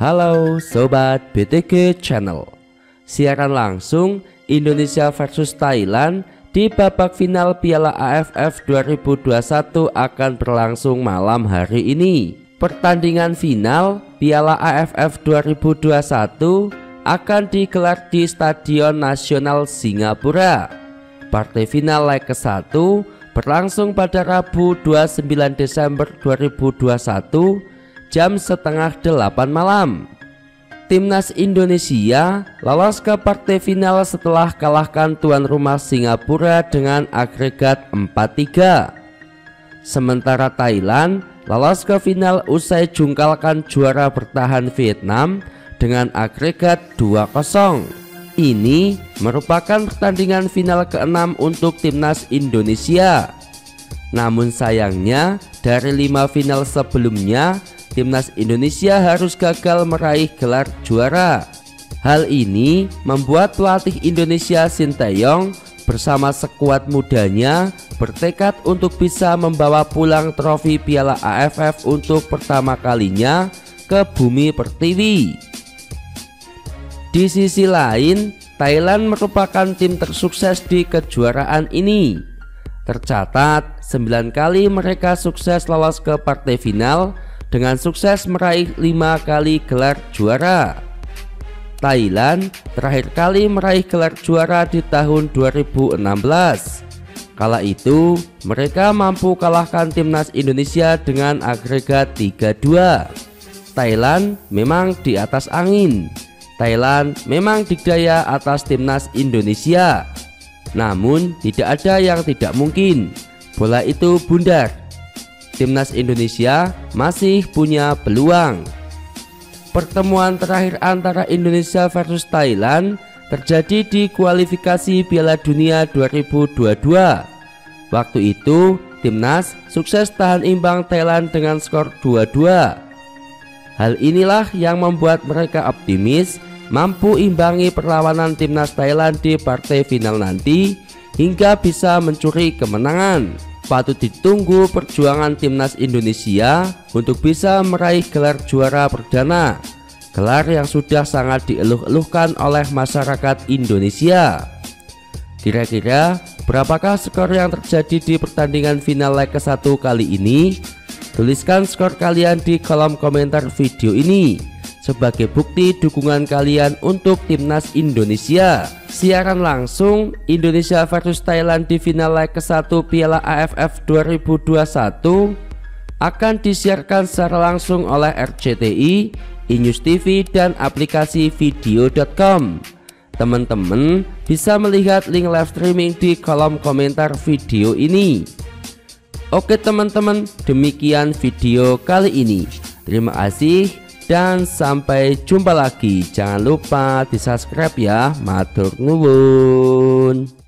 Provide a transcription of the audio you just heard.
Halo Sobat BTG Channel. Siaran langsung Indonesia versus Thailand di babak final Piala AFF 2021 akan berlangsung malam hari ini. Pertandingan final Piala AFF 2021 akan digelar di Stadion Nasional Singapura. Partai final leg ke-1 berlangsung pada Rabu 29 Desember 2021 jam setengah delapan malam. Timnas Indonesia lolos ke partai final setelah kalahkan tuan rumah Singapura dengan agregat 4-3. Sementara Thailand lolos ke final usai jungkalkan juara bertahan Vietnam dengan agregat 2-0. Ini merupakan pertandingan final keenam untuk timnas Indonesia. Namun sayangnya dari lima final sebelumnya timnas Indonesia harus gagal meraih gelar juara. Hal ini membuat pelatih Indonesia Sinteyong bersama sekuat mudanya bertekad untuk bisa membawa pulang trofi Piala AFF untuk pertama kalinya ke bumi pertiwi. Di sisi lain, Thailand merupakan tim tersukses di kejuaraan ini. Tercatat 9 kali mereka sukses lolos ke partai final dengan sukses meraih lima kali gelar juara. Thailand terakhir kali meraih gelar juara di tahun 2016. Kala itu mereka mampu kalahkan timnas Indonesia dengan agregat 3-2. Thailand memang di atas angin. Thailand memang dikdaya atas timnas Indonesia. Namun tidak ada yang tidak mungkin. Bola itu bundar timnas Indonesia masih punya peluang. Pertemuan terakhir antara Indonesia versus Thailand terjadi di kualifikasi Piala Dunia 2022. Waktu itu, timnas sukses tahan imbang Thailand dengan skor 2-2. Hal inilah yang membuat mereka optimis mampu imbangi perlawanan timnas Thailand di partai final nanti hingga bisa mencuri kemenangan. Patut ditunggu perjuangan timnas Indonesia untuk bisa meraih gelar juara perdana gelar yang sudah sangat dieluh-eluhkan oleh masyarakat Indonesia. Kira-kira berapakah skor yang terjadi di pertandingan final leg ke-1 kali ini? Tuliskan skor kalian di kolom komentar video ini sebagai bukti dukungan kalian untuk timnas Indonesia. Siaran langsung Indonesia versus Thailand di final leg ke-1 Piala AFF 2021 akan disiarkan secara langsung oleh RCTI, Inews TV dan aplikasi video.com. Teman-teman bisa melihat link live streaming di kolom komentar video ini. Oke teman-teman, demikian video kali ini. Terima kasih dan sampai jumpa lagi. Jangan lupa di subscribe ya. Matur nuwun